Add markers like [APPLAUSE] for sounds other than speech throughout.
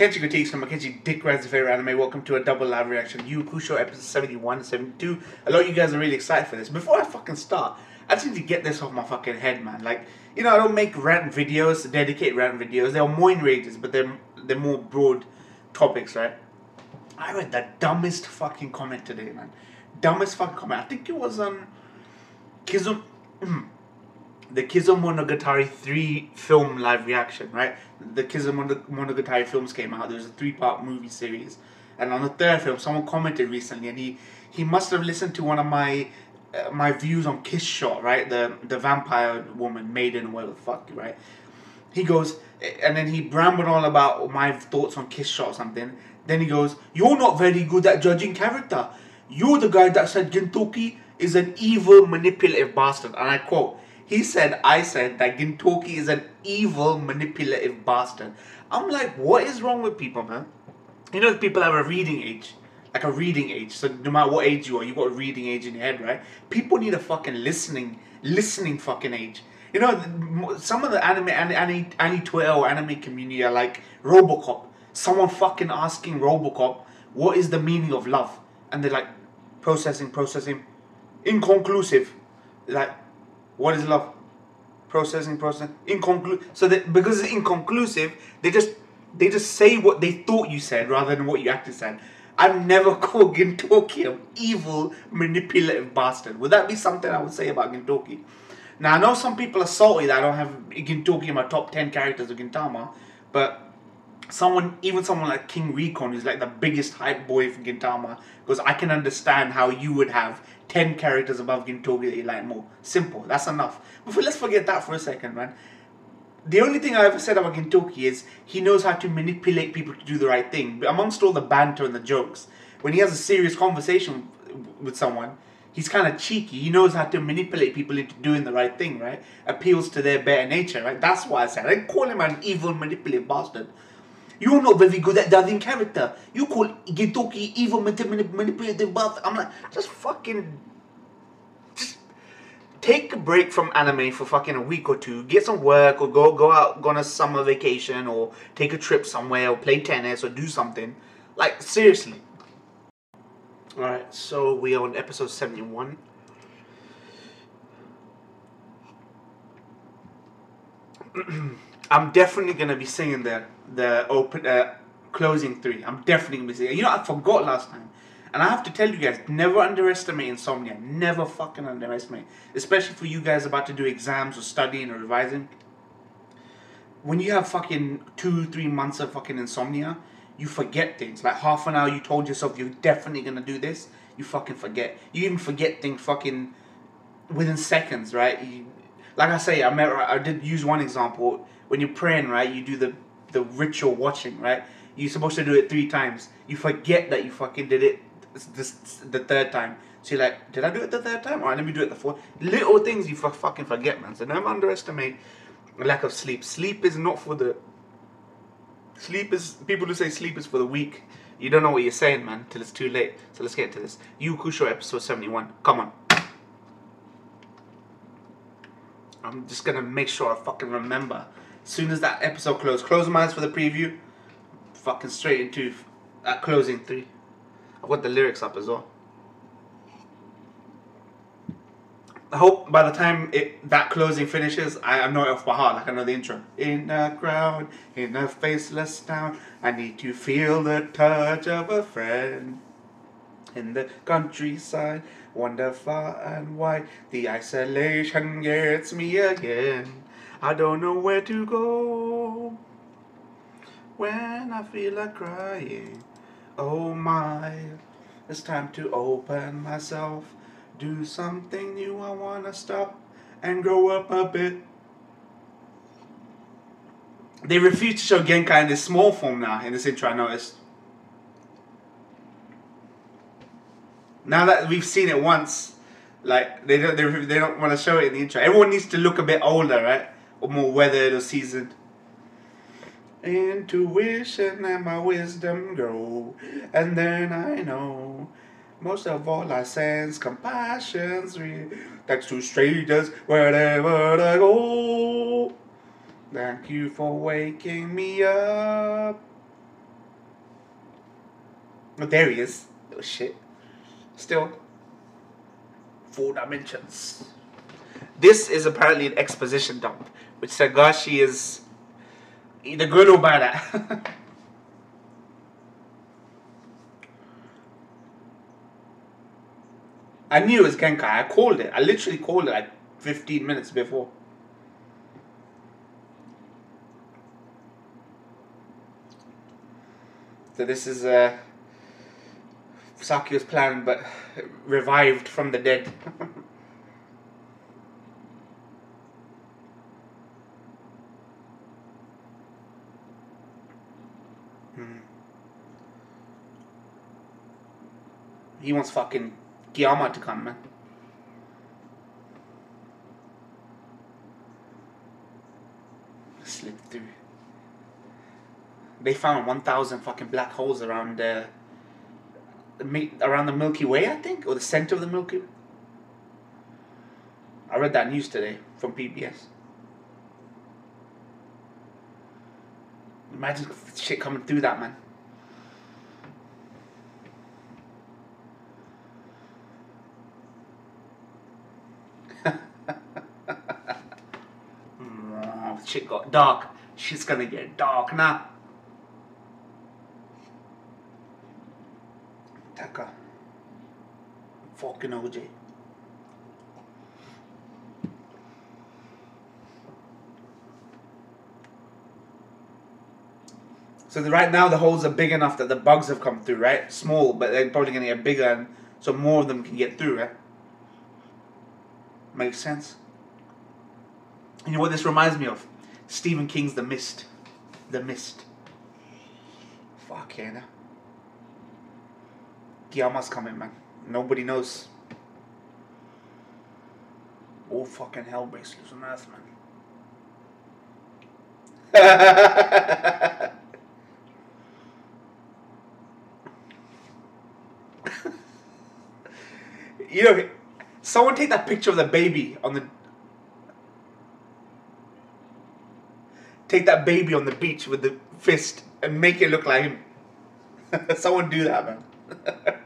Makenshi critiques from Makenshi Dick Rides favorite anime. Welcome to a double live reaction. Yu Kusho episode 71 and 72. A lot of you guys are really excited for this. Before I fucking start, I just need to get this off my fucking head, man. Like, you know, I don't make rant videos, dedicated rant videos. They're more in enrages, but they're they're more broad topics, right? I read the dumbest fucking comment today, man. Dumbest fucking comment. I think it was um Kizum [CLEARS THROAT] the Kizumonogatari 3 film live reaction, right? The Kizumonogatari films came out. There was a three part movie series. And on the third film, someone commented recently, and he, he must have listened to one of my uh, my views on Kiss Shot, right? The the vampire woman, maiden, whatever the fuck, right? He goes, and then he brambled all about my thoughts on Kiss Shot or something. Then he goes, You're not very good at judging character. You're the guy that said Gintoki is an evil, manipulative bastard. And I quote, he said, I said that Gintoki is an evil, manipulative bastard. I'm like, what is wrong with people, man? You know, people have a reading age. Like a reading age. So no matter what age you are, you got a reading age in your head, right? People need a fucking listening, listening fucking age. You know, some of the anime, any, any Twitter or anime community are like Robocop. Someone fucking asking Robocop, what is the meaning of love? And they're like, processing, processing, inconclusive. Like, what is love? Processing, processing, inconclusive. So that because it's inconclusive, they just they just say what they thought you said rather than what you actually said. I've never called Gintoki an evil, manipulative bastard. Would that be something I would say about Gintoki? Now I know some people are salty that I don't have Gintoki in my top ten characters of Gintama, but someone, even someone like King Recon, is like the biggest hype boy for Gintama, because I can understand how you would have 10 characters above Gintoki that you like more. Simple, that's enough. But let's forget that for a second, man. The only thing I ever said about Gintoki is he knows how to manipulate people to do the right thing. But amongst all the banter and the jokes, when he has a serious conversation with someone, he's kind of cheeky. He knows how to manipulate people into doing the right thing, right? Appeals to their better nature, right? That's why I said I didn't call him an evil, manipulative bastard. You're not very good at judging character. You call Gintoki evil, manipulative bastard. I'm like, just fucking. Just take a break from anime for fucking a week or two. Get some work or go go out, go on a summer vacation or take a trip somewhere or play tennis or do something. Like, seriously. Alright, so we are on episode 71. [CLEARS THROAT] I'm definitely gonna be singing the the open uh, closing three. I'm definitely singing. You know, I forgot last time, and I have to tell you guys: never underestimate insomnia. Never fucking underestimate, especially for you guys about to do exams or studying or revising. When you have fucking two, three months of fucking insomnia, you forget things. Like half an hour, you told yourself you're definitely gonna do this. You fucking forget. You even forget things fucking within seconds, right? You, like I say, I met, I did use one example when you're praying, right, you do the the ritual watching, right? You're supposed to do it three times. You forget that you fucking did it this, the third time. So you're like, did I do it the third time? Alright, let me do it the fourth. Little things you fucking forget, man. So never underestimate lack of sleep. Sleep is not for the. Sleep is people who say sleep is for the weak. You don't know what you're saying, man, till it's too late. So let's get into this. Yu Kusho episode 71. Come on. I'm just gonna make sure I fucking remember soon as that episode closed, close my eyes for the preview. Fucking straight into that closing three. I've got the lyrics up as well. I hope by the time it that closing finishes, I, I know it off by heart, like I know the intro. In the crowd, in a faceless town, I need to feel the touch of a friend. In the countryside, wander far and wide, the isolation gets me again. I don't know where to go when I feel like crying. Oh my, it's time to open myself, do something new. I wanna stop and grow up a bit. They refuse to show Genkai in this small form now in this intro. I noticed. Now that we've seen it once, like they don't they, they don't want to show it in the intro. Everyone needs to look a bit older, right? Or more weathered or seasoned. Intuition and my wisdom grow, and then I know most of all I sense compassion's real. Thanks to strangers wherever I go. Thank you for waking me up. Oh, there he is. Oh shit. Still. Four dimensions. This is apparently an exposition dump, which Togashi is either good or bad. [LAUGHS] I knew it was Genkai. I called it. I literally called it like 15 minutes before. So this is uh, Sakyo's plan, but revived from the dead. [LAUGHS] He wants fucking Kiyama to come, man. Slip through. They found 1,000 fucking black holes around uh, around the Milky Way, I think, or the center of the Milky Way. I read that news today from PBS. Imagine shit coming through that, man. Mm, shit got dark. She's gonna get dark now. Taka. Fucking OJ. So the, right now the holes are big enough that the bugs have come through, right? Small, but they're probably gonna get bigger, and so more of them can get through, right? Makes sense. You know what this reminds me of? Stephen King's The Mist. The Mist. Fuck now. Kiyama's coming, man. Nobody knows. All fucking hell breaks loose on Earth, man. [LAUGHS] you know, someone take that picture of the baby on the. Take that baby on the beach with the fist and make it look like him. [LAUGHS] someone do that, man. [LAUGHS]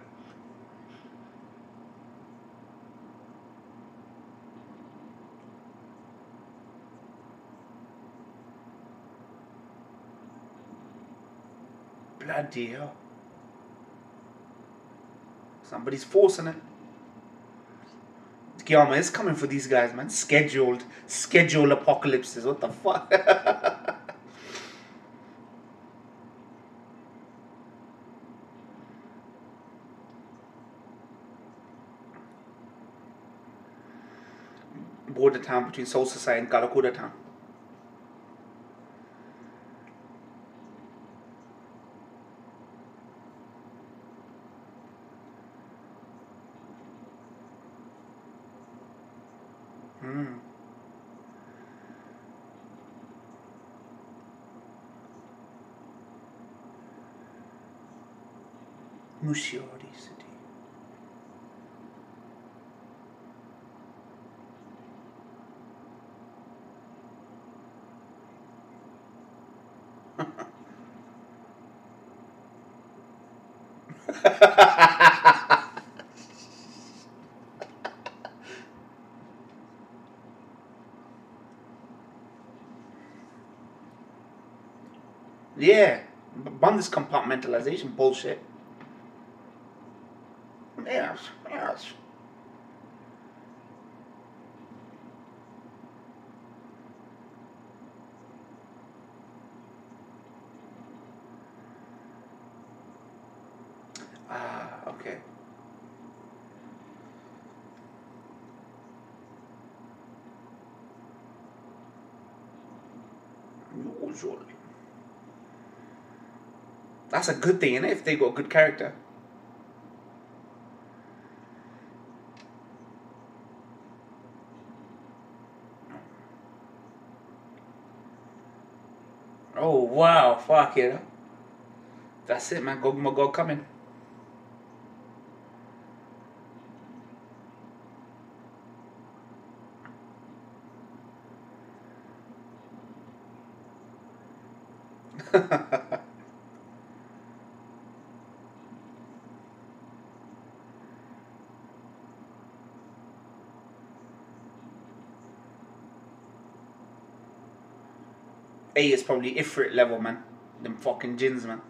Bloody hell. Somebody's forcing it. Kiyama is coming for these guys, man. Scheduled, scheduled apocalypses. What the fuck? [LAUGHS] Border town between Soul Society and Karakura town. Hmm. Mushiori City. [LAUGHS] yeah, bun this compartmentalization bullshit. Yes, yes. Ah, okay. Usually. That's a good thing? If they got a good character. Oh wow, fuck it. That's it, man. Go, go coming. Is probably Ifrit level, man. Them fucking jinns, man.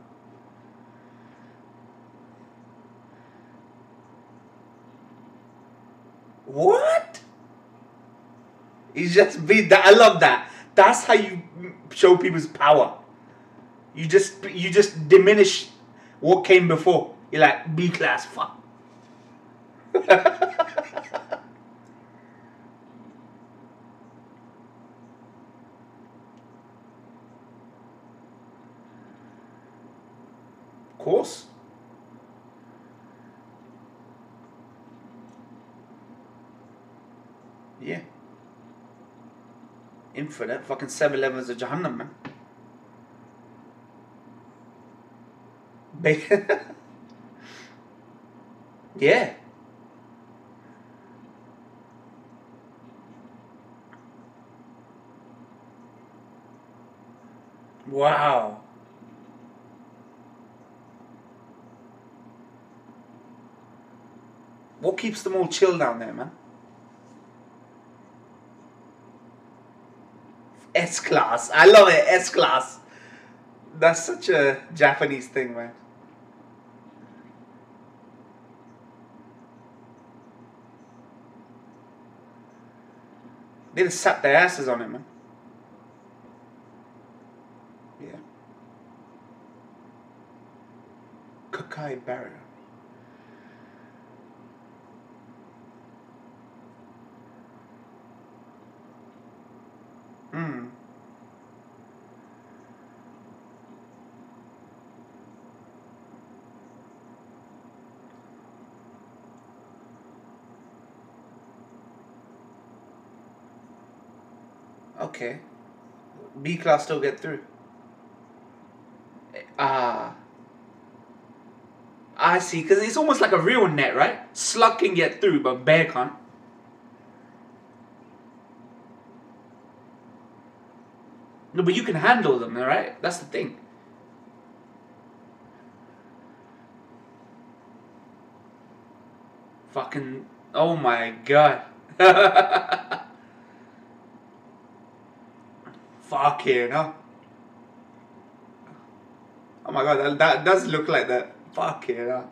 What? He's just be that. I love that. That's how you show people's power. You just you just diminish what came before. You're like B class, fuck. [LAUGHS] course. Yeah. Infinite. Fucking 7 Elevens of Jahannam, man. [LAUGHS] Yeah. Wow. What keeps them all chill down there, man? S class. I love it. S class. That's such a Japanese thing, man. They just sat their asses on it, man. Yeah. Kekkai barrier. Hmm. Okay. B class still get through. Ah. I see, because it's almost like a real net, right? Slug can get through, but bear can't. No, but you can handle them, right? That's the thing. Fucking. Oh my god. [LAUGHS] Fuck you know. Oh my god, that, that does look like that. Fuck you know.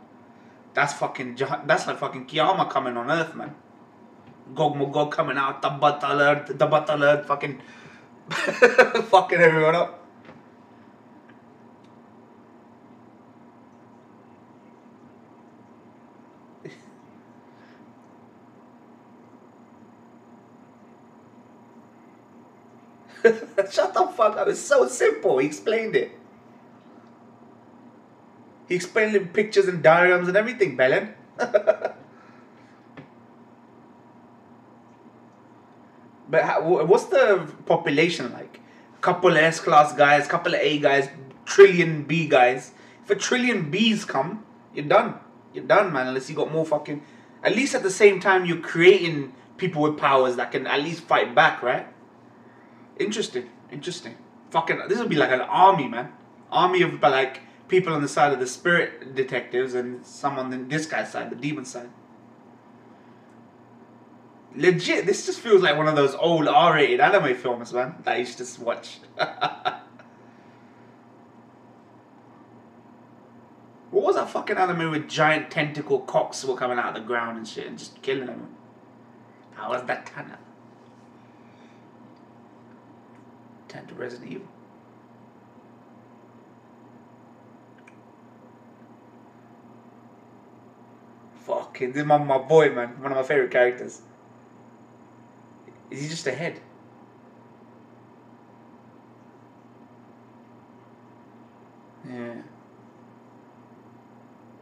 That's fucking. That's like fucking Kiyama coming on Earth, man. Gog coming out, the butt alert, the butt alert, fucking. [LAUGHS] fucking everyone up. [LAUGHS] Shut the fuck up. It's so simple. He explained it. He explained in pictures and diagrams and everything, Belen. [LAUGHS] but how, what's the population like? Couple S class guys, couple A guys, trillion B guys. If a trillion Bs come, you're done. You're done, man. Unless you got more fucking. At least at the same time, you're creating people with powers that can at least fight back, right? Interesting. Interesting. Fucking, this would be like an army, man. Army of like people on the side of the spirit detectives and some on the, this guy's side, the demon side. Legit, this just feels like one of those old R-rated anime films, man. That I used to watch. [LAUGHS] what was that fucking anime with giant tentacle cocks were coming out of the ground and shit and just killing them? How was that Tana? Turn to Resident Evil. Fucking, this is my, my boy, man. One of my favorite characters. Is he just a head? Yeah.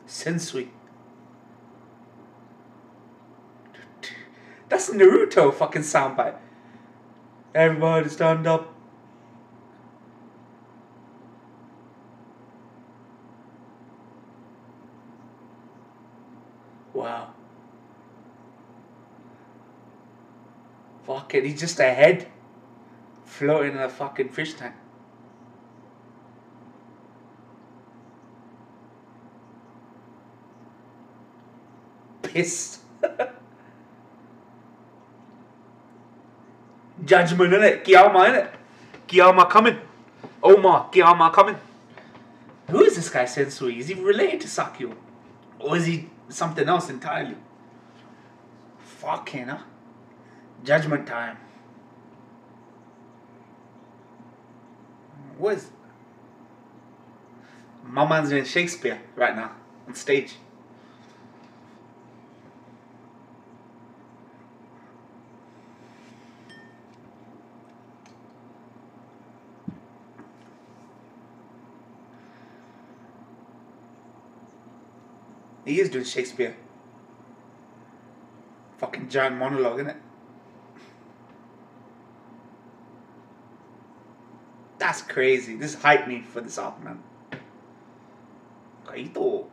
Sensui. That's Naruto fucking soundbite. Everybody stand up. Wow. Fucking, he's just a head floating in a fucking fish tank. Pissed. [LAUGHS] Judgment in it, Kiyama in it. Kiyama coming. Omar Kiyama coming. Who is this guy Sensui? Is he related to Sakyo? Or is he something else entirely? Fucking huh? Judgment time. What is my doing Shakespeare right now on stage. He is doing Shakespeare. Fucking giant monologue, isn't it? That's crazy. This hyped me for this album, man. Kaito.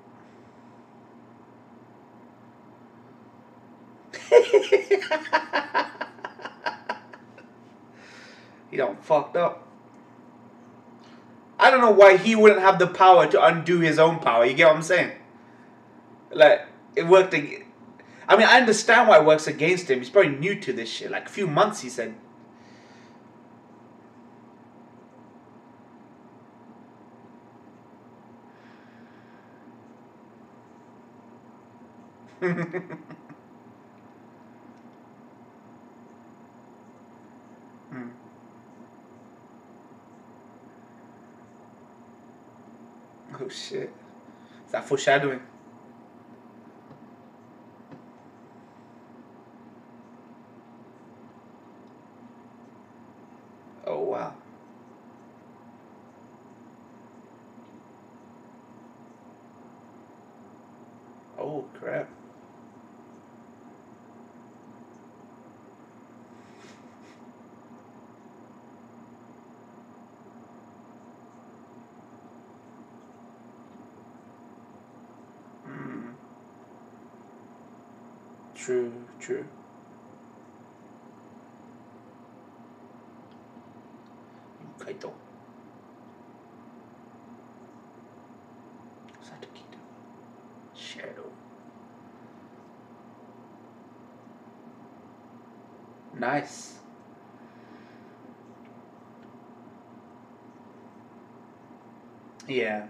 [LAUGHS] he don't fucked up. I don't know why he wouldn't have the power to undo his own power. You get what I'm saying? Like it worked. Ag- I mean, I understand why it works against him. He's probably new to this shit. Like a few months, he said. Hmm. [LAUGHS] Oh shit. Is that foreshadowing? Oh wow. Oh crap. Mm. True, true. Kaito. Satakito. Shadow. Nice. Yeah.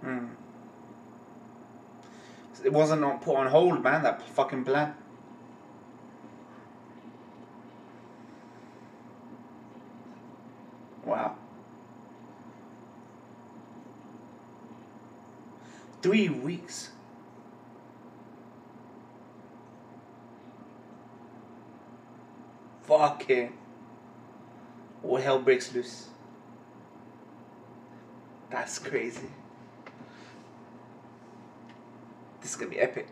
Hmm. It wasn't put on hold, man. That fucking plan. Wow. Three weeks. Fucking. All hell breaks loose. That's crazy. This is gonna be epic.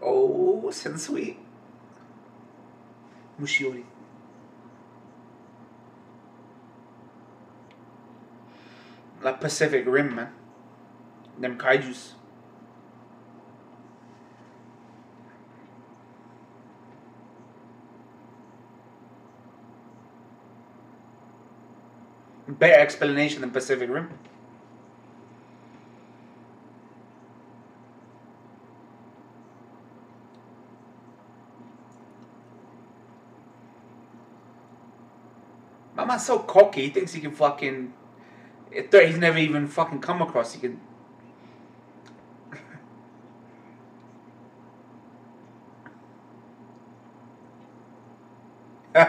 Oh, Sensui. Mushiori. Pacific Rim, man. Them kaijus. Better explanation than Pacific Rim. My man's so cocky. He thinks he can fucking. He's never even fucking come across. He can. [LAUGHS] you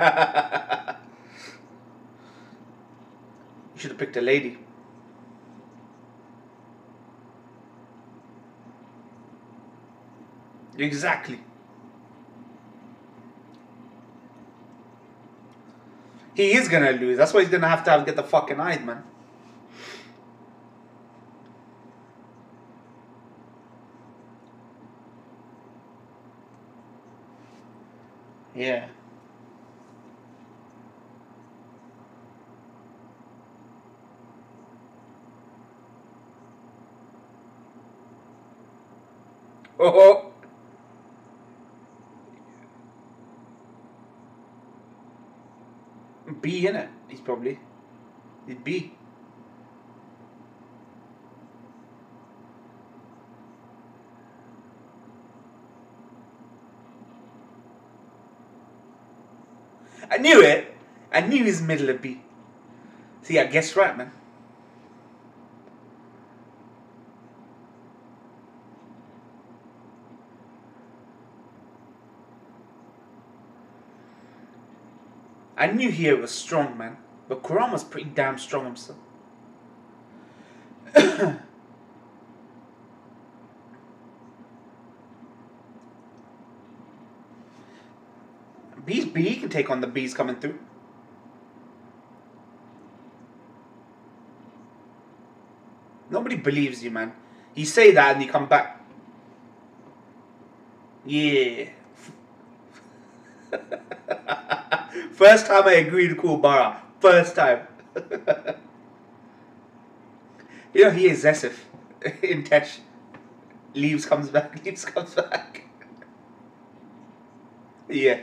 should have picked a lady. Exactly. He is gonna lose. That's why he's gonna have to have, get the fucking eyed, man. Yeah. Oh. B in it. He's probably. It'd be. Knew it. I knew his middle of B. See, I guessed right, man. I knew he was strong, man. But Kurama's pretty damn strong himself. [COUGHS] B's B can take on the bees coming through. Nobody believes you, man. You say that and you come back. Yeah. [LAUGHS] First time I agreed with Kuwabara. First time. [LAUGHS] you know, he is Zesif [LAUGHS] in Tesh. Leaves, comes back, leaves, comes back. yeah.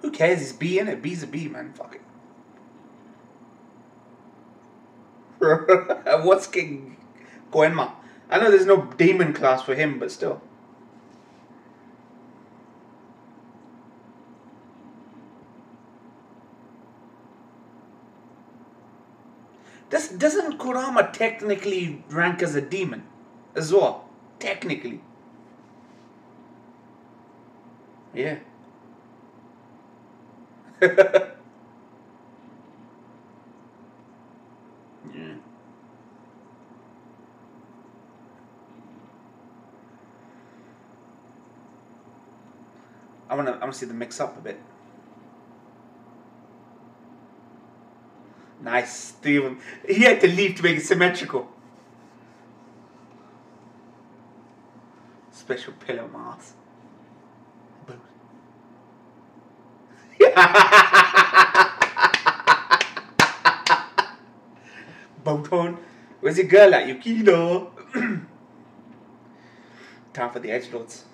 Who cares? He's B in it. B's a B, man. Fuck it. [LAUGHS] What's King Goenma? I know there's no demon class for him, but still. Does, doesn't Kurama technically rank as a demon as well? Technically. Yeah. Yeah. I wanna I wanna see the mix up a bit. Nice, them. He had to leave to make it symmetrical. Special pillow mask. Where's your girl at, [CLEARS THROAT] Yukino? Time for the edge lords.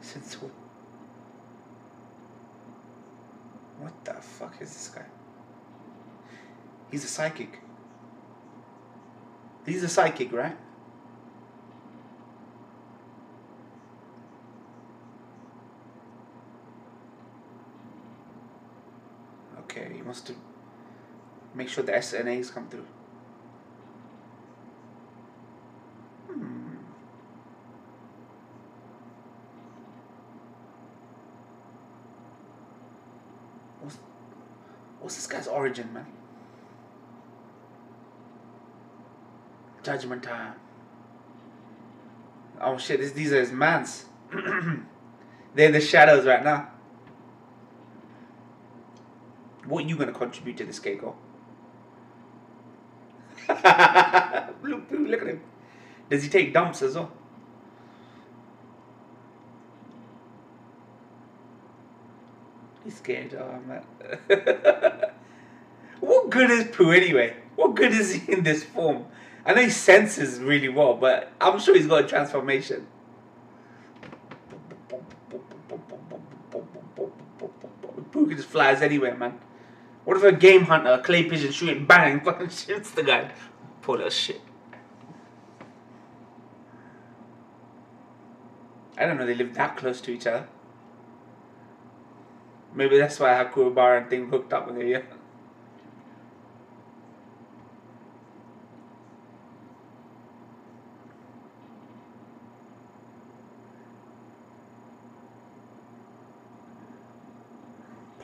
Since? What the fuck is this guy? He's a psychic. He's a psychic, right? To make sure the SNAs come through. Hmm. What's, what's this guy's origin, man? Judgment time. Oh shit, this, these are his mans. [CLEARS THROAT] They're the shadows right now. What are you gonna contribute to this [LAUGHS] Keiko? look, look at him. Does he take dumps as well? He's scared, uh, oh man. [LAUGHS] what good is Pooh anyway? What good is he in this form? I know he senses really well, but I'm sure he's got a transformation. Pooh just flies anywhere, man. What if a game hunter, a clay pigeon shooting, bang, [LAUGHS] fucking shoots the guy? Poor little shit. I don't know they live that close to each other. Maybe that's why Kuwabara and thing hooked up with her, yeah.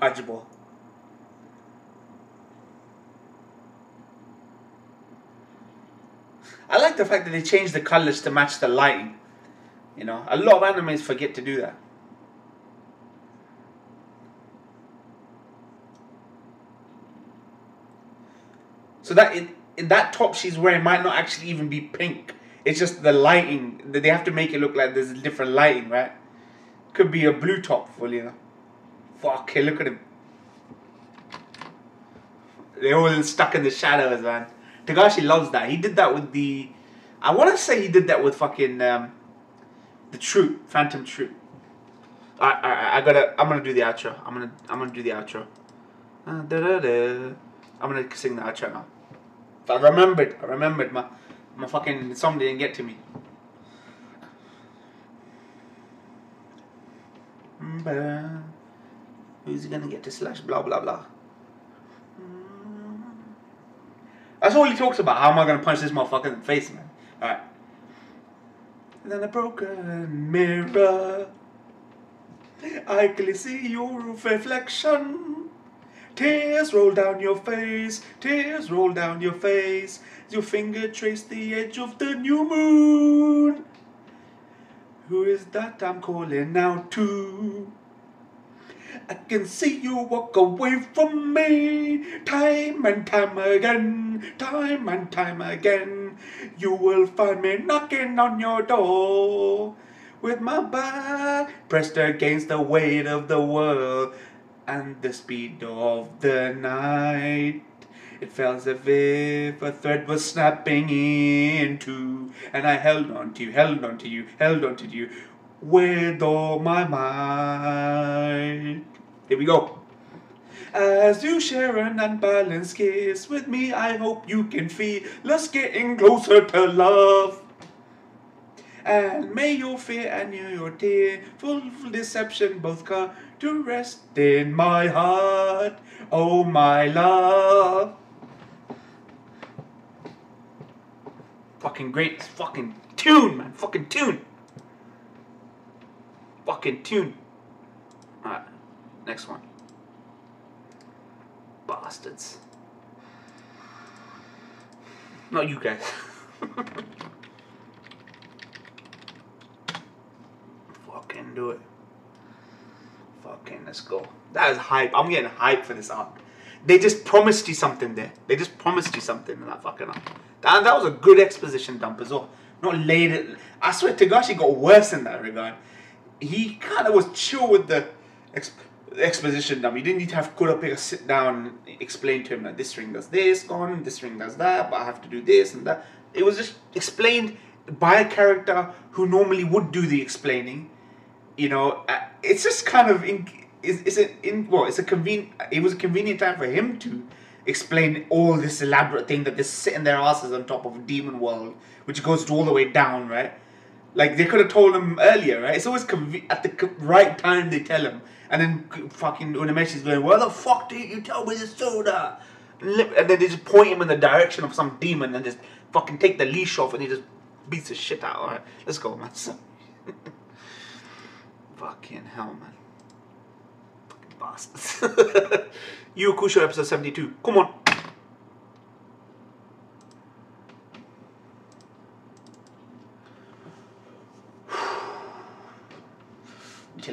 Punchable. I like the fact that they changed the colors to match the lighting. You know, a lot of animes forget to do that. So that in, in that top she's wearing might not actually even be pink. It's just the lighting. They have to make it look like there's a different lighting, right? Could be a blue top full, you know. Fuck, hey, look at him. They're all stuck in the shadows, man. Togashi loves that. He did that with the. I want to say he did that with fucking um, the Troop, Phantom Troop. I, I I gotta. I'm gonna do the outro. I'm gonna I'm gonna do the outro. Uh, da-da-da. I'm gonna sing the outro now. I remembered. I remembered. My my fucking song didn't get to me. Who's gonna get to slash blah blah blah. Mm. That's all he talks about. How am I gonna punch this motherfucker in the face, man? Alright. And then a broken mirror. I can see your reflection. Tears roll down your face, tears roll down your face. Your finger trace the edge of the new moon. Who is that I'm calling out to? I can see you walk away from me time and time again, time and time again. You will find me knocking on your door with my back pressed against the weight of the world and the speed of the night. It felt as if a thread was snapping in two, and I held on to you, held on to you, held on to you with all my might. Here we go. As you share an unbalanced kiss with me, I hope you can feel us getting closer to love. And may your fear and your tearful deception both come to rest in my heart, oh my love. Fucking great fucking tune, man. Fucking tune. Fucking tune. Alright, next one. Bastards. Not you guys. [LAUGHS] Fucking do it. Fucking let's go. That is hype. I'm getting hype for this arc. They just promised you something there. They just promised you something in that fucking arc. That, that was a good exposition dump as well. Not it. I swear Togashi got worse in that regard. He kind of was chill with the exp- exposition dump. You didn't need to have Kurapika sit down and explain to him that this ring does this, gone, this ring does that, but I have to do this and that. It was just explained by a character who normally would do the explaining. You know, it's just kind of in, is is it in well, it's a convenient. It was a convenient time for him to explain all this elaborate thing that they're sitting their asses on top of a demon world, which goes all the way down, right? Like they could have told him earlier, right? It's always conve- at the right time they tell him, and then fucking Urameshi's going, "Where the fuck did you tell me this soda?" And and then they just point him in the direction of some demon and just fucking take the leash off, and he just beats the shit out. All right, let's go, man. [LAUGHS] fucking hell, man. Fucking bastards. [LAUGHS] Yu Kusho episode seventy-two. Come on.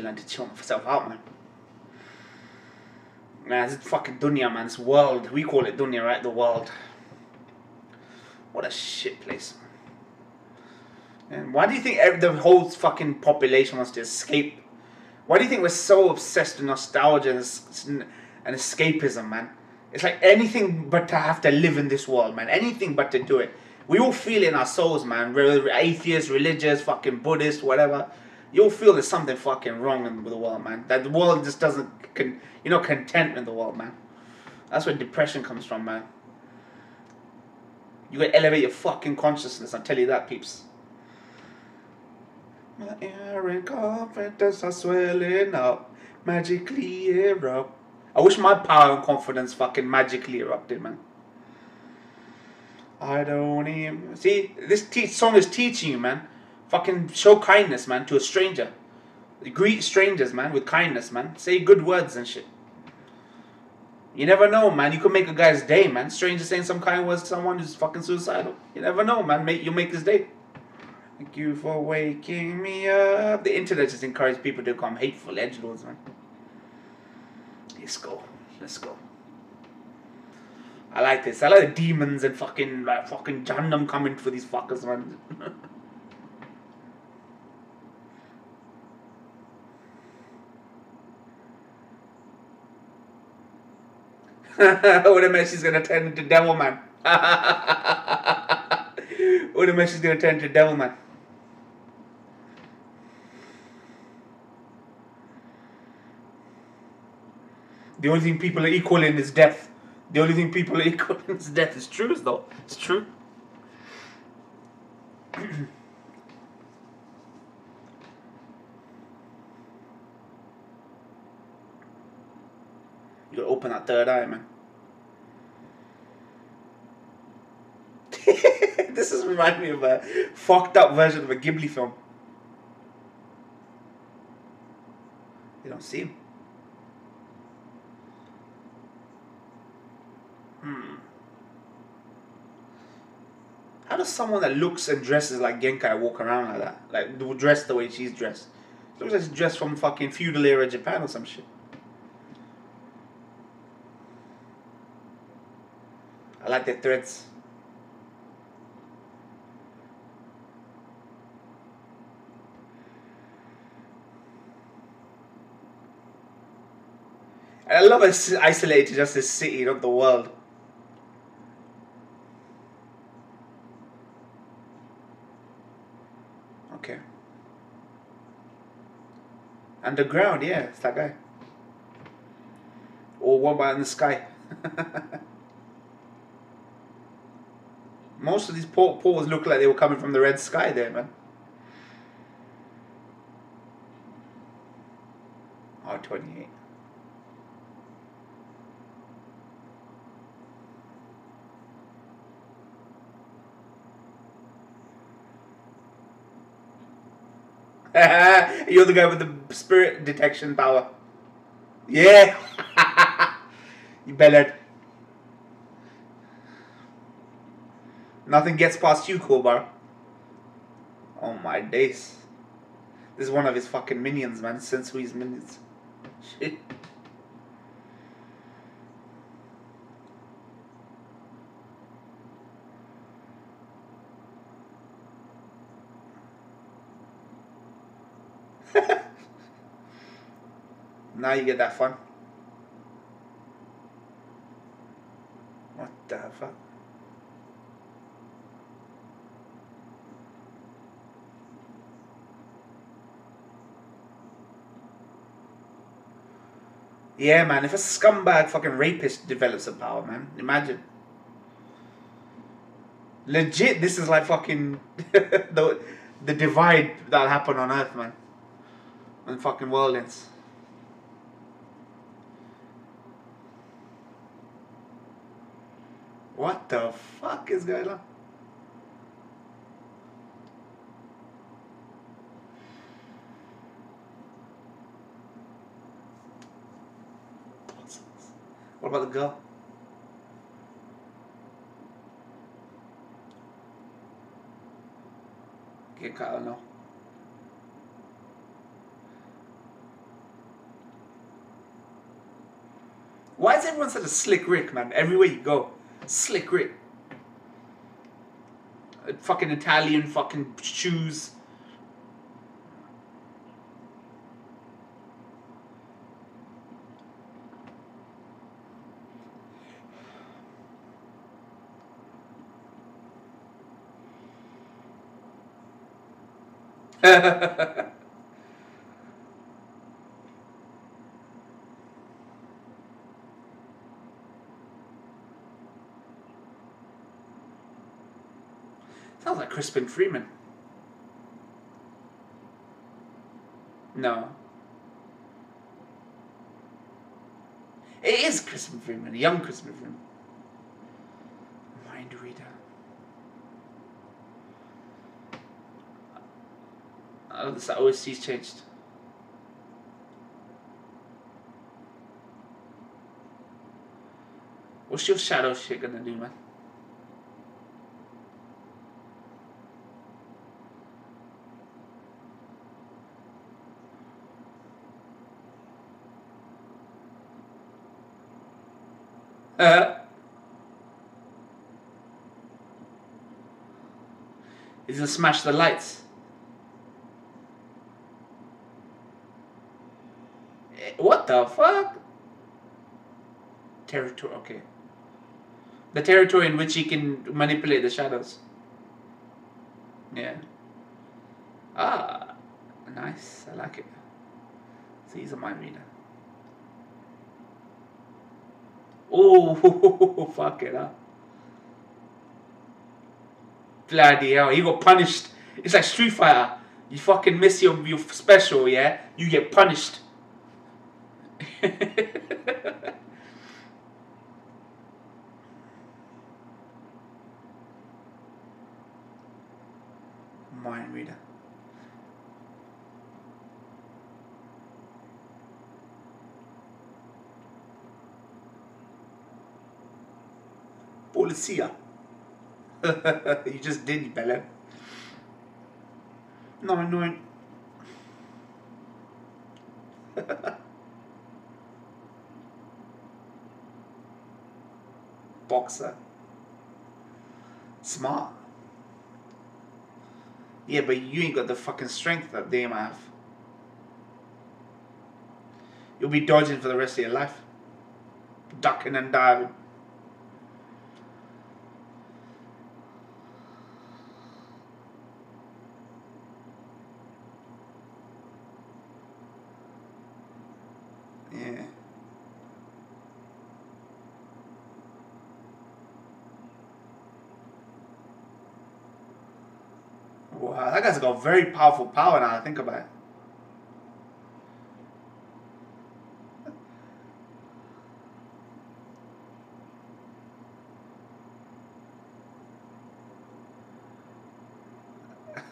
Need to chill myself out, man. Man, this fucking dunya, man. This world. We call it dunya, right? The world. What a shit place. And why do you think the whole fucking population wants to escape? Why do you think we're so obsessed with nostalgia and, and escapism, man? It's like anything but to have to live in this world, man. Anything but to do it. We all feel it in our souls, man. We're atheist, religious, fucking Buddhist, whatever. You all feel there's something fucking wrong in the world, man. That the world just doesn't, con- you're not content in the world, man. That's where depression comes from, man. You gotta elevate your fucking consciousness. I'll tell you that, peeps. My air and confidence are swelling up, magically erupt. I wish my power and confidence fucking magically erupted, man. I don't even see this te- song is teaching you, man. Fucking show kindness, man, to a stranger. Greet strangers, man, with kindness, man. Say good words and shit. You never know, man. You could make a guy's day, man. Stranger saying some kind words to someone who's fucking suicidal. You never know, man. Make you make his day. Thank you for waking me up. The internet just encourages people to become hateful edgelords, man. Let's go. Let's go. I like this. I like the demons and fucking like fucking Jahannam coming for these fuckers, man. [LAUGHS] [LAUGHS] What a mess she's gonna turn into devil man. [LAUGHS] What a mess she's gonna turn into devil man. The only thing people are equal in is death. The only thing people are [LAUGHS] equal in is death. It's true, though. It's true. [CLEARS THROAT] you gotta open that third eye, man. [LAUGHS] this is reminding me of a fucked up version of a Ghibli film. You don't see him. Hmm. How does someone that looks and dresses like Genkai walk around like that? Like dressed the way she's dressed? Looks like she's dressed from fucking feudal era Japan or some shit. I like the threads. And I love it's isolated just this city, not the world. Okay. Underground, yeah, it's that guy. Or what about in the sky? [LAUGHS] Most of these po- poles look like they were coming from the red sky there, man. R28. [LAUGHS] You're the guy with the spirit detection power. Yeah. [LAUGHS] you bellad. Nothing gets past you, Kobar. Oh my days. This is one of his fucking minions, man. Sensui's minions. Shit. [LAUGHS] now you get that fun. What the fuck? Yeah, man. If a scumbag fucking rapist develops a power, man, imagine. Legit, this is like fucking [LAUGHS] the the divide that happened on Earth, man. When fucking world ends. What the fuck is going on? What about the girl? Get Kyle no. Why is everyone such a slick Rick, man? Everywhere you go, slick Rick. Uh, fucking Italian fucking shoes. [LAUGHS] Sounds like Crispin Freeman. No. It is Crispin Freeman, a young Crispin Freeman. Mind reader. This OSC's changed. What's your shadow shit gonna do, man? Uh, he's gonna smash the lights. Eh, What the fuck? Territory. Okay. The territory in which he can manipulate the shadows. Yeah. Ah, nice. I like it. So he's a mind reader. Oh, [LAUGHS] fuck it up. Bloody hell, he got punished. It's like Street Fighter. You fucking miss your, your special, yeah? You get punished. [LAUGHS] Mind reader. Policia. [LAUGHS] you just did, Belen. No, no. [LAUGHS] Boxer. Smart. Yeah, but you ain't got the fucking strength that they have. You'll be dodging for the rest of your life. Ducking and diving. Yeah. Guy's got very powerful power now. I think about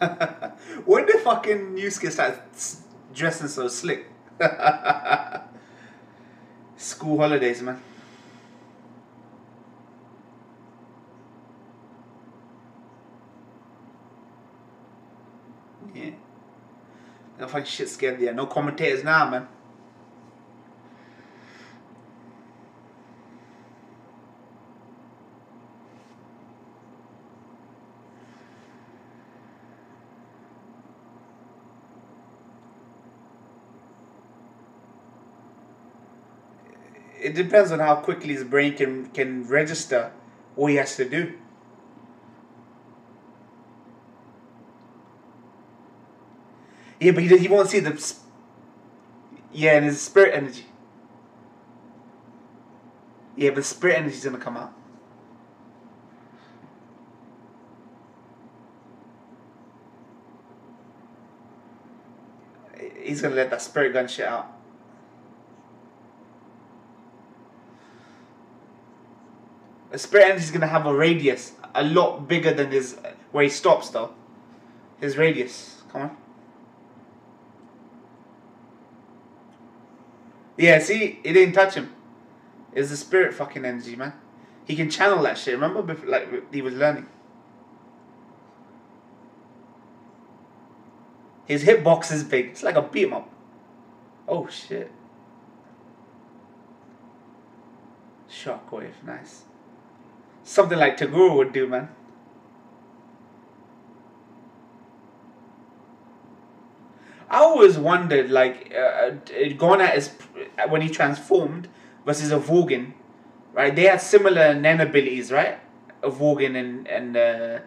it. [LAUGHS] when the fucking Yusuke start s- dressing so slick? [LAUGHS] School holidays, man. Yeah. No fucking shit scared there. No commentators now, man. It depends on how quickly his brain can can register what he has to do. Yeah, but he, he won't see the. Yeah, and his spirit energy. Yeah, but spirit energy's gonna come out. He's gonna let that spirit gun shit out. The spirit energy's gonna have a radius a lot bigger than his where he stops though. His radius. Come on. Yeah, see, it didn't touch him. It's the spirit fucking energy, man. He can channel that shit. Remember, before, like he was learning. His hitbox is big. It's like a beat 'em up. Oh shit. Shockwave, nice. Something like Toguro would do, man. I always wondered, like, uh, Ghana is when he transformed versus Uvogin, right? They had similar Nen abilities, right? Uvogin and and uh,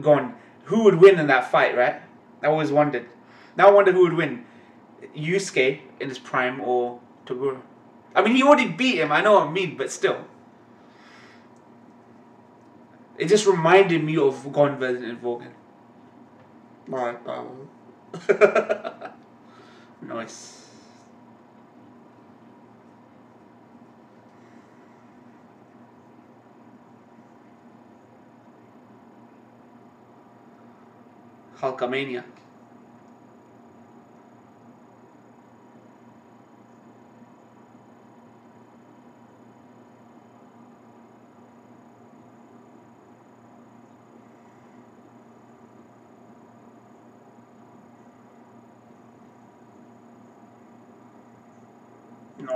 Gon. Who would win in that fight, right? I always wondered. Now I wonder who would win, Yusuke in his prime or Toguro. I mean, he already beat him. I know what I mean, but still. It just reminded me of Gon versus Uvogin. Right, [LAUGHS] nice. Hulkamania.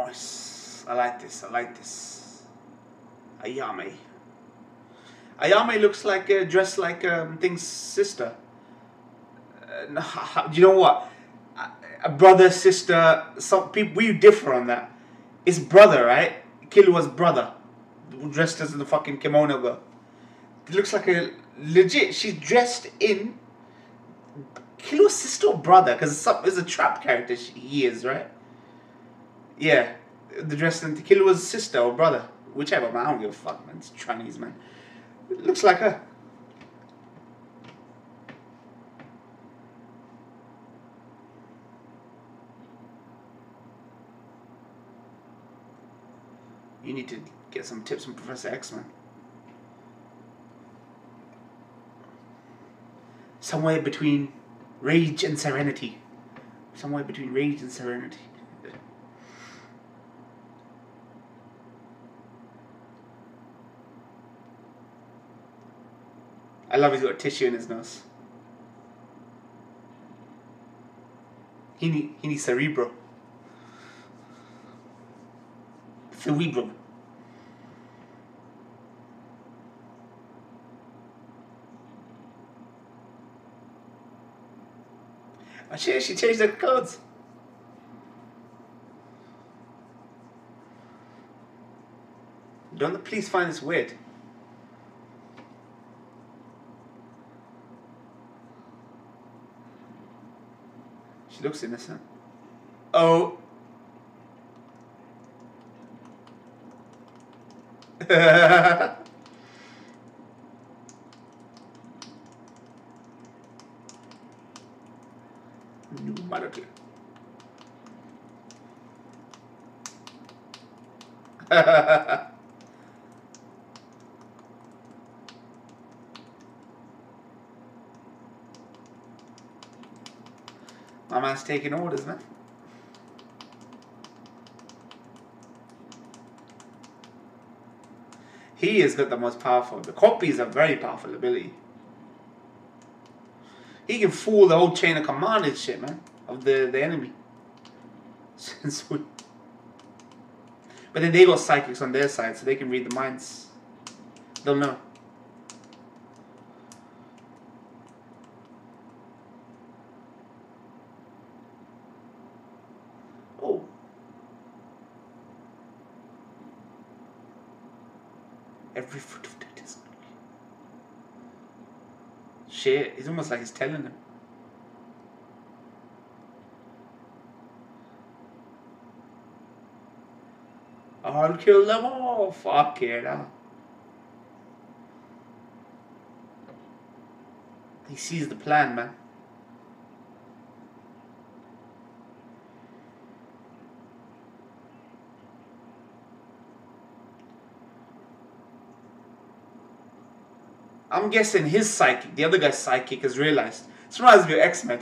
Nice. I like this. I like this. Ayame. Ayame looks like uh, dressed like um, Thing's sister. Uh, [LAUGHS] [LAUGHS] you know what? A- brother, sister. Some people we differ on that. It's brother, right? Killua's brother. dressed as the fucking kimono girl. It looks like a legit. She's dressed in Killua's sister or brother, because it's a trap character. She, he is right. Yeah, the dressed in Killua's sister or brother, whichever man. I don't give a fuck, man. It's Chinese man. It looks like her. You need to get some tips from Professor X, man. Somewhere between rage and serenity. Somewhere between rage and serenity. I love he's got tissue in his nose. He need he needs cerebro. Cerebro. Oh shit, she changed the codes. Don't the police find this weird? Looks innocent. Oh. [LAUGHS] Numerically. My [LAUGHS] man's taking orders, man. He has got the most powerful. The copy is a very powerful ability. He can fool the whole chain of command and shit, man, of the, the enemy. [LAUGHS] but then they got psychics on their side, so they can read the minds. They'll know. Oh. Every foot of that is Shit, it's almost like he's telling him. I'll kill them all. Fuck it. Huh? He sees the plan, man. I'm guessing his psychic, the other guy's psychic, has realized. This reminds me of X Men.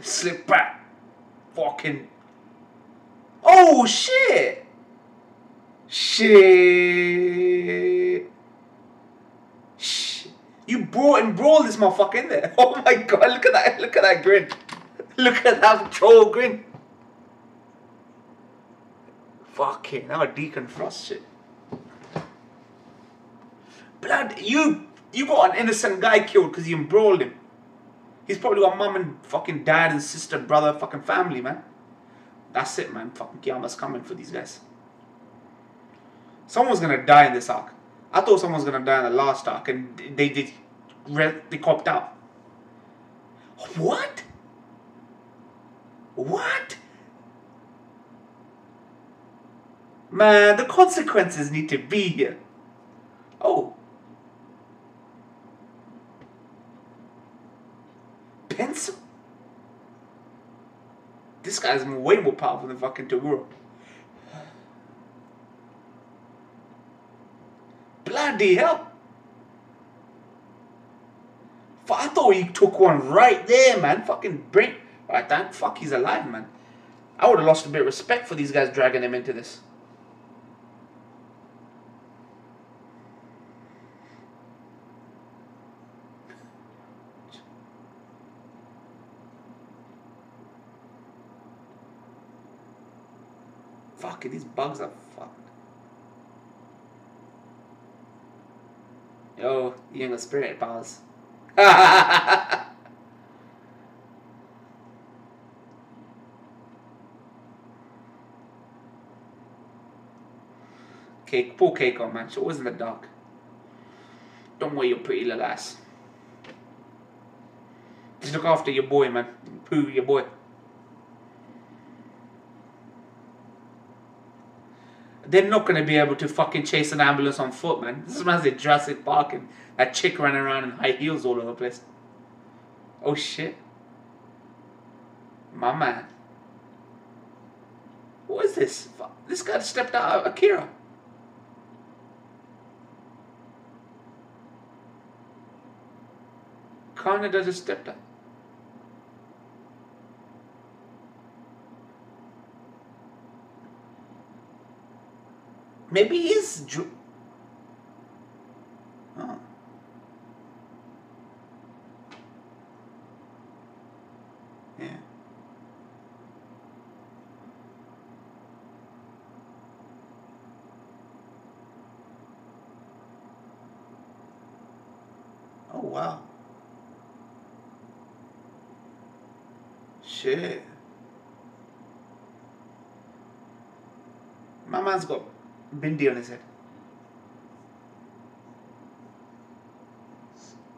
Slip back. Fucking. Oh shit! Shit. Shit. You brought and brawled this motherfucker in there. [LAUGHS] Oh my god, look at that. Look at that grin. Look at that troll grin. Fucking Frost shit. Blood, you you got an innocent guy killed because you embroiled him. He's probably got mum and fucking dad and sister, brother, fucking family, man. That's it, man. Fucking Kiyama's coming for these guys. Someone's gonna die in this arc. I thought someone was gonna die in the last arc, and they did. They copped out. What? What? Man, the consequences need to be here. Oh. Pencil? This guy's way more powerful than fucking Toguro. Bloody hell. I thought he took one right there, man. Fucking bring. Right, thank fuck he's alive, man. I would have lost a bit of respect for these guys dragging him into this. these bugs are fucked. Yo, you ain't got spirit pals. [LAUGHS] cake, poor cake on man, it was in the dark. Don't worry you pretty little ass. Just look after your boy man. Poo your boy. They're not gonna be able to fucking chase an ambulance on foot, man. This man's in Jurassic Park and that chick running around in high heels all over the place. Oh shit. My man. What is this? This guy stepped out of Akira. Kaneda just stepped out. Maybe he's. Dr- oh. Yeah. Oh wow. Shit. My man's got his head.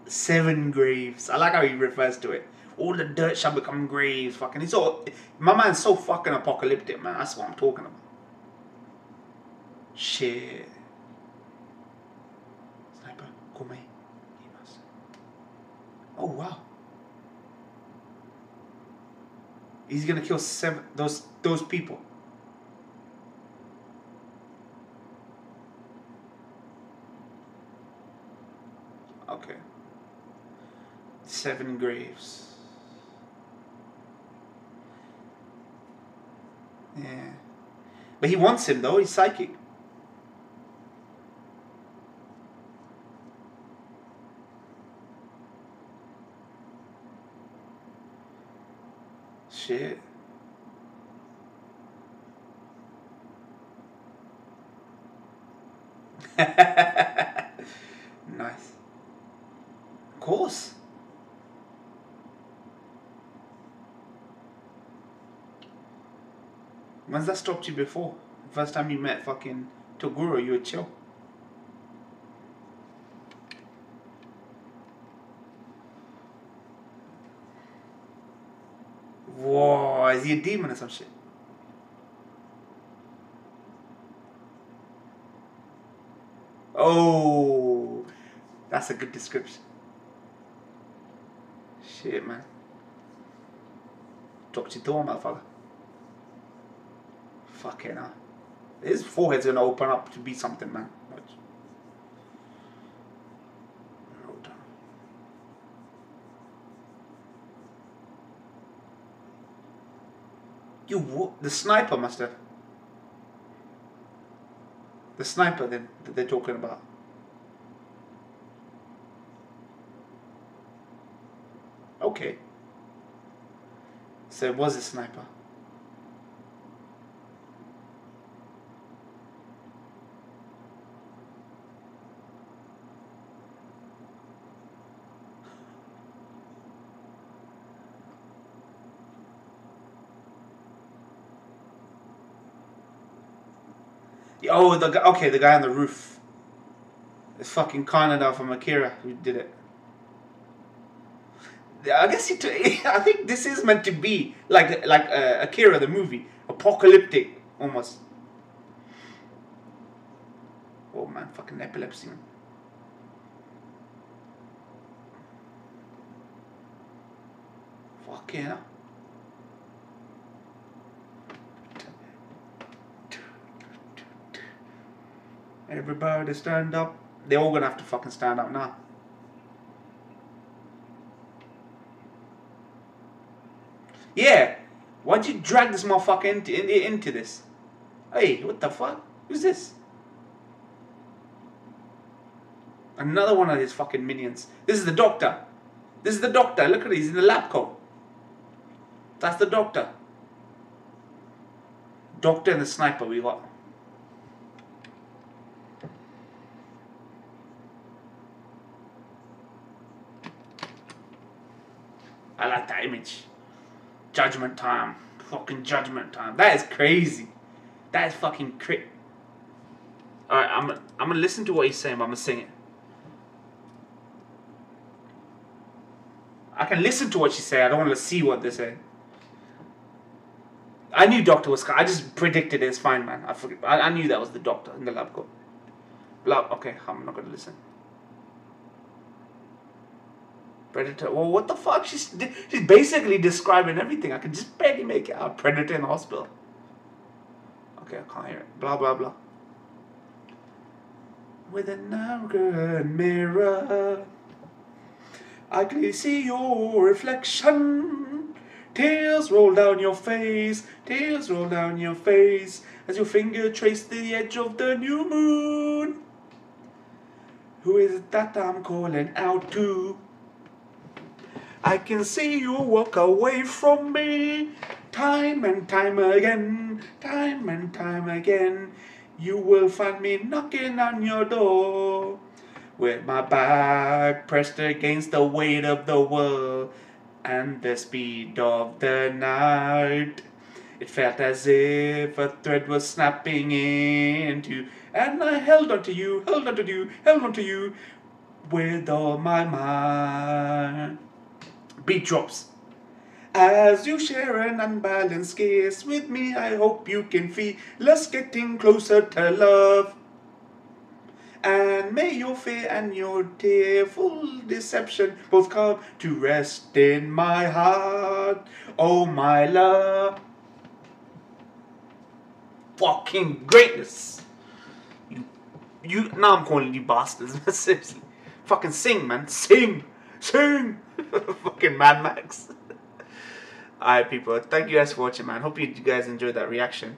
Seven graves. I like how he refers to it. All the dirt shall become graves. Fucking, it's all. My man's so fucking apocalyptic, man. That's what I'm talking about. Shit. Sniper, come Oh wow. He's gonna kill seven those those people. Okay. Seven graves. Yeah. But he wants him though, he's psychic. Shit. nice. Of course. When's that stopped you before? First time you met fucking Toguro, you were chill. Whoa, is he a demon or some shit? Oh, that's a good description. Shit, man. Dropped your door, motherfucker. Fucking hell. His forehead's gonna open up to be something, man. You the sniper must have. The sniper that, that they're talking about. Okay. So it was a sniper. Oh, the. Okay, the guy on the roof. It's fucking Kaneda from Akira who did it. I guess it. [LAUGHS] I think this is meant to be like like uh, Akira the movie, apocalyptic almost. Oh man, fucking epilepsy. Man. Fuck yeah. Everybody stand up. They're all gonna have to fucking stand up now. Yeah. Why'd you drag this motherfucker into, into, into this? Hey, what the fuck? Who's this? Another one of his fucking minions. This is the doctor. This is the doctor. Look at it. He's in the lab coat. That's the doctor. Doctor and the sniper we got. I like image. Judgment time. Fucking judgment time. That is crazy. That is fucking cra- Alright, I'm I'm gonna listen to what he's saying, but I'm gonna sing it. I can listen to what she's saying. I don't want to see what they're saying. I knew Doctor was. I just predicted it. It's fine, man. I forget. I, I knew that was the Doctor in the lab coat. Lab. Okay, I'm not gonna listen. Predator. Well, what the fuck? She's she's basically describing everything. I can just barely make it out. Predator in hospital. Okay, I can't hear it. Blah blah blah. With an arrogant mirror, I can see your reflection. Tears roll down your face, tears roll down your face as your finger traces the edge of the new moon. Who is it that I'm calling out to? I can see you walk away from me time and time again, time and time again. You will find me knocking on your door with my back pressed against the weight of the world and the speed of the night. It felt as if a thread was snapping into, and I held onto you, held onto you, held onto you with all my might. Beat drops. As you share an unbalanced kiss with me, I hope you can feel us getting closer to love. And may your fear and your tearful deception both come to rest in my heart, oh my love. Fucking greatness. You, you. Now I'm calling you bastards. [LAUGHS] Seriously, fucking sing, man, sing, sing. [LAUGHS] fucking Mad Max. [LAUGHS] Alright, people. Thank you guys for watching, man. Hope you guys enjoyed that reaction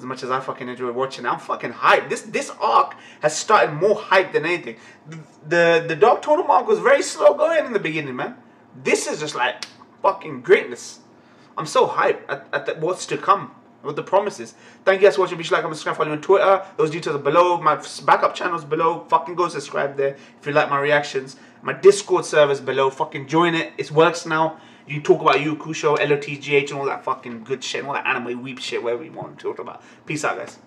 as much as I fucking enjoyed watching. I'm fucking hyped. This this arc has started more hype than anything. The the, the Dark Tournament arc was very slow going in the beginning, man. This is just like fucking greatness. I'm so hyped at, at the, what's to come. What the promises. Thank you guys for watching. Be sure to like, comment, subscribe, follow me on Twitter. Those details are below. My backup channels below. Fucking go subscribe there if you like my reactions. My Discord server's below. Fucking join it. It works now. You talk about Yu Kusho, LOTGH, and all that fucking good shit, and all that anime weep shit, wherever you want to talk about. Peace out, guys.